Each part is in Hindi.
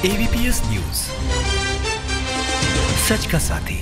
एबीपीएस न्यूज़ सच का साथी।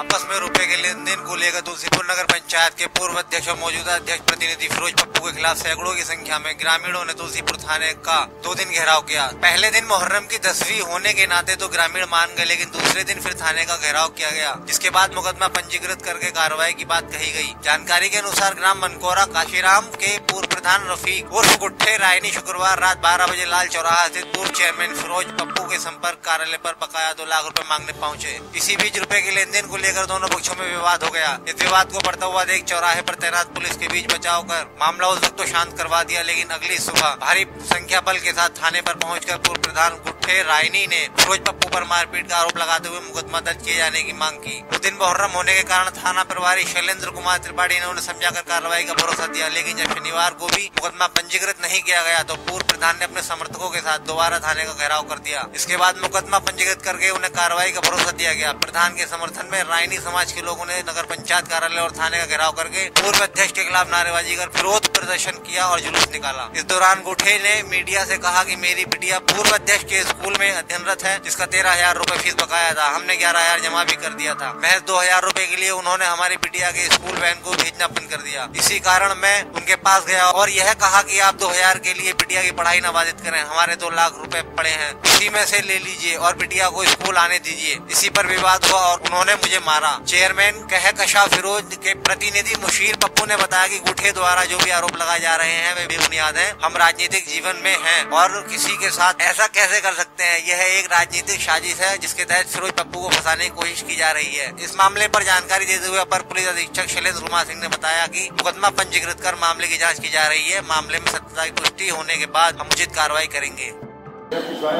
आपस में रुपए के लेन देन को लेकर तुलसीपुर नगर पंचायत के पूर्व अध्यक्ष और मौजूदा अध्यक्ष प्रतिनिधि फिरोज पप्पू के खिलाफ सैकड़ों की संख्या में ग्रामीणों ने तुलसीपुर थाने का दो दिन घेराव किया। पहले दिन मुहर्रम की दसवीं होने के नाते तो ग्रामीण मान गए, लेकिन दूसरे दिन फिर थाने का घेराव किया गया, जिसके बाद मुकदमा पंजीकृत करके कार्रवाई की बात कही गई जानकारी के अनुसार ग्राम मनकोरा काशीराम के पूर्व प्रधान रफीक उर्फ़ गुट्ठे रायनी, शुक्रवार रात बारह बजे लाल चौराहा स्थित पूर्व चेयरमैन फिरोज पप्पू के संपर्क कार्यालय पर बकाया दो लाख रुपए मांगने पहुँचे। इसी बीच रुपए के लेन देन को लेकर दोनों पक्षों में विवाद हो गया। इस विवाद को बढ़ता हुआ देख चौराहे पर तैनात पुलिस के बीच बचाव कर मामला उस वक्त तो शांत करवा दिया, लेकिन अगली सुबह भारी संख्या बल के साथ थाने पर पहुँच पूर्व प्रधान गुट्ठे रायनी ने फिरोज पप्पू पर मारपीट का आरोप लगाते हुए मुकदमा दर्ज किए जाने की मांग की। उस दिन मुहर्रम होने के कारण थाना प्रभारी शैलेंद्र कुमार त्रिपाठी ने उन्हें समझाकर कार्रवाई का भरोसा दिया, लेकिन जब शनिवार को भी मुकदमा पंजीकृत नहीं किया गया तो पूर्व प्रधान ने अपने समर्थकों के साथ दोबारा थाने का घेराव कर दिया। इसके बाद मुकदमा पंजीकृत करके उन्हें कार्रवाई का भरोसा दिया गया। प्रधान के समर्थन में रायनी समाज के लोगों ने नगर पंचायत कार्यालय और थाने का घेराव करके पूर्व अध्यक्ष के खिलाफ नारेबाजी कर विरोध प्रदर्शन किया और जुलूस निकाला। इस दौरान गुठे ने मीडिया से कहा कि मेरी बिटिया पूर्व अध्यक्ष के स्कूल में अध्ययनरत है, जिसका तेरह हज़ार रूपए फ़ीस बकाया था। हमने ग्यारह हज़ार जमा भी कर दिया था। महज दो हज़ार रूपए के लिए उन्होंने हमारी बिटिया के स्कूल वैन को भेजना बंद कर दिया। इसी कारण मैं उनके पास गया और यह कहा कि आप दो हज़ार के लिए बिटिया की पढ़ाई न बाधित करें। हमारे दो लाख रूपए पड़े हैं। इसी में से ले लीजिए और बिटिया को स्कूल आने दीजिए। इसी पर विवाद हुआ और उन्होंने मुझे मारा। चेयरमैन कह कशा फिरोज के प्रतिनिधि मुशीर पप्पू ने बताया कि गुठे द्वारा जो भी आरोप लगाए जा रहे हैं, वे बेबुनियाद हैं। हम राजनीतिक जीवन में हैं और किसी के साथ ऐसा कैसे कर सकते हैं। यह एक राजनीतिक साजिश है जिसके तहत फिरोज पप्पू को फंसाने की कोशिश की जा रही है। इस मामले पर जानकारी देते हुए अपर पुलिस अधीक्षक शैलेंद्र कुमार सिंह ने बताया कि मुकदमा पंजीकृत कर मामले की जाँच की जा रही है। मामले में सत्यता की पुष्टि होने के बाद हम उचित कार्रवाई करेंगे।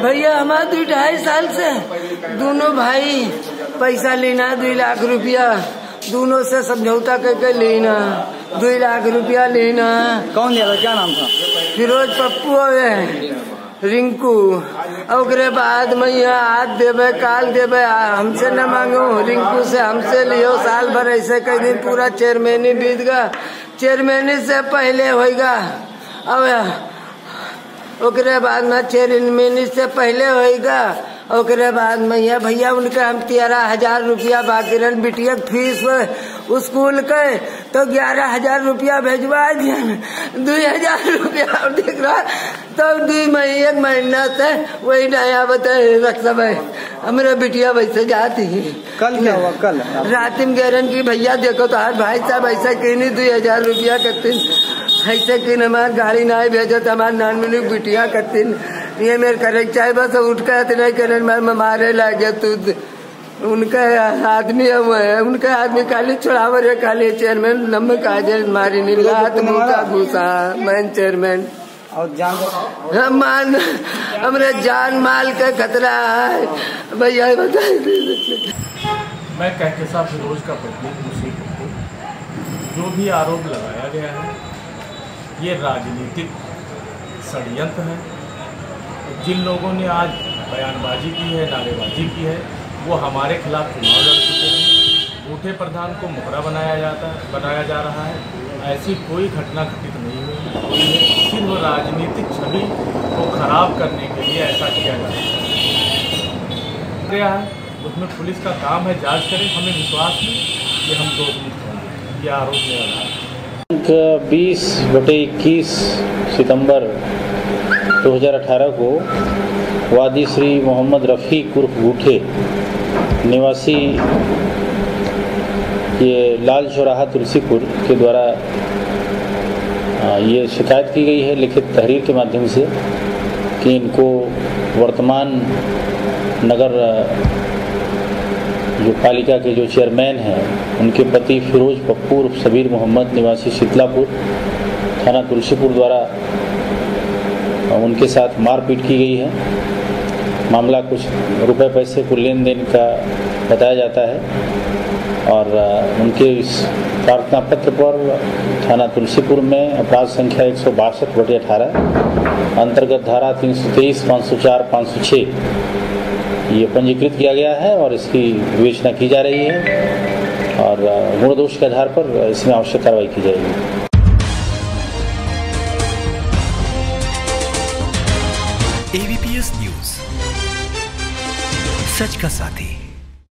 भैया हमारा दो ढाई साल से दोनों भाई पैसा लेना दो लाख रुपया। दोनों से समझौता करके लेना दो लाख रुपया लेना। कौन था क्या नाम था? फिरोज पप्पू है। रिंकू, ओकरे बाद मैया आज देवे काल देवे हमसे न मांगो। रिंकू से हमसे लियो, साल भर ऐसे कई दिन पूरा चेयरमैनी बीत गया चेयरमैनी से पहले होएगा अब ओकरे बाद में चेयरमैनी से पहले होएगा। ओकरे बाद में ये भैया उनके हम तेरह हज़ार रुपया बाकी रहन बिटिया फ़ीस स्कूल के तो ग्यारह हज़ार रुपया भेजवा दिया। दो हज़ार रुपया देख रहा तो दो महीने एक महीना से वही नया बताए रख सब। हमारे बिटिया वैसे जाती है। कल क्या हुआ? कल। रात में गरन की भैया देखो तो हर भाई साहब ऐसा कहीं दो हज़ार रुपया करते ऐसे कि हमार गाड़ी ना भेजो तो हमारे नान मिनू बिटिया करती। ये मेरे करे चाहे बस उठ कर नहीं करे मार मारे लगे तू उनका आदमी है वो है। उनका आदमी खाली छोड़ावर है खाली चेयरमैन नमक काजल मारी नीला मुका घुसा मैन चेयरमैन। और जान हम मान हमरे जान माल का खतरा है। भैया बताइए। मैं कहकेसा फिरोज का पत्नी पप्पू जो भी आरोप लगाया गया है ये राजनीतिक षडयंत्र है। जिन लोगों ने आज बयानबाजी की है, नारेबाजी की है, वो हमारे खिलाफ चुनाव लड़ चुके हैं। बूढ़े प्रधान को मुखरा बनाया जाता, बनाया जा रहा है। ऐसी कोई घटना घटित नहीं हुई। है सिर्फ़ राजनीतिक छवि को खराब करने के लिए ऐसा किया जा रहा है। है? उसमें पुलिस का काम है, जाँच करें। हमें विश्वास नहीं कि हम दोषी होंगे ये आरोप मेरा 20 बटे इक्कीस सितंबर 2018 को वादी श्री मोहम्मद रफ़ी कुर्फ गुठे निवासी ये लाल चौराहा तुलसीपुर के द्वारा ये शिकायत की गई है लिखित तहरीर के माध्यम से कि इनको वर्तमान नगर जो पालिका के जो चेयरमैन हैं, उनके पति फिरोज पप्पू उर्फ़ सबीर मोहम्मद निवासी शीतलापुर, थाना तुलसीपुर द्वारा उनके साथ मारपीट की गई है। मामला कुछ रुपए पैसे को लेन देन का बताया जाता है। और उनके इस प्रार्थना पत्र पर थाना तुलसीपुर में अपराध संख्या एक सौ बासठ बटे अठारह, अंतर्गत धारा तीन सौ तेईस, पाँच सौ चार, पाँच सौ छः ये पंजीकृत किया गया है और इसकी विवेचना की जा रही है और गुण दोष के आधार पर इसमें आवश्यक कार्रवाई की जाएगी। एवीपीएस न्यूज़ सच का साथी।